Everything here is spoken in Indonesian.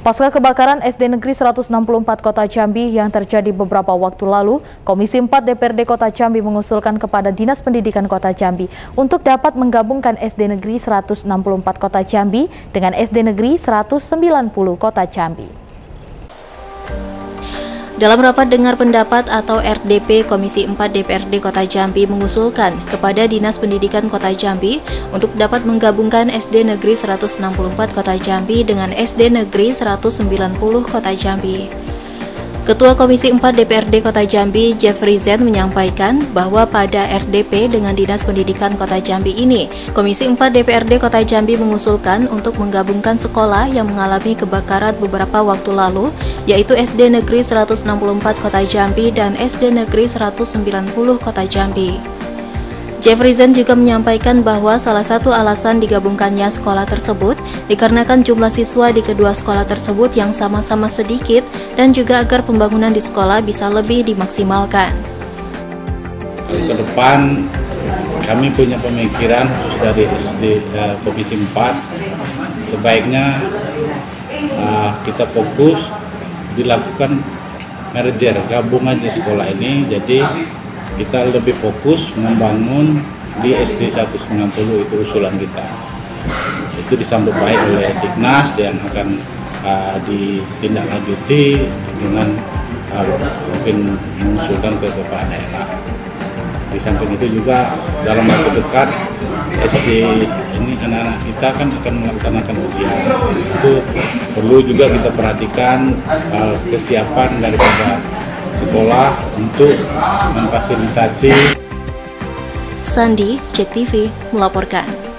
Pasca kebakaran SD Negeri 164 Kota Jambi yang terjadi beberapa waktu lalu, Komisi 4 DPRD Kota Jambi mengusulkan kepada Dinas Pendidikan Kota Jambi untuk dapat menggabungkan SD Negeri 164 Kota Jambi dengan SD Negeri 190 Kota Jambi. Dalam rapat dengar pendapat atau RDP Komisi 4 DPRD Kota Jambi mengusulkan kepada Dinas Pendidikan Kota Jambi untuk dapat menggabungkan SD Negeri 164 Kota Jambi dengan SD Negeri 190 Kota Jambi. Ketua Komisi 4 DPRD Kota Jambi, Jeffrey Z menyampaikan bahwa pada RDP dengan Dinas Pendidikan Kota Jambi ini, Komisi 4 DPRD Kota Jambi mengusulkan untuk menggabungkan sekolah yang mengalami kebakaran beberapa waktu lalu, yaitu SD Negeri 164 Kota Jambi dan SD Negeri 190 Kota Jambi. Jeffreyzen juga menyampaikan bahwa salah satu alasan digabungkannya sekolah tersebut dikarenakan jumlah siswa di kedua sekolah tersebut yang sama-sama sedikit dan juga agar pembangunan di sekolah bisa lebih dimaksimalkan. Ke depan kami punya pemikiran dari SD uh, Komisi 4 sebaiknya uh, kita fokus dilakukan merger gabung aja sekolah ini jadi kita lebih fokus membangun di SD 190 itu usulan kita. Itu disambut baik oleh Dignas dan akan uh, ditindaklanjuti dengan uh, mungkin mengusulkan ke kepala daerah. Di samping itu juga dalam waktu dekat SD ini anak-anak kita kan akan melaksanakan ujian. Itu perlu juga kita perhatikan uh, kesiapan daripada sekolah untuk memfasilitasi Sandi, Cek TV, melaporkan.